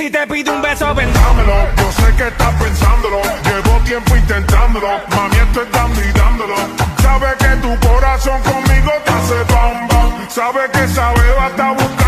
si te pide un beso, vendámelo. Yo sé que estás pensándolo. Llevo tiempo intentándolo. Mami, estoy dando y dándolo. Sabe que tu corazón conmigo te hace bam bam. Sabe que esa beba está buscando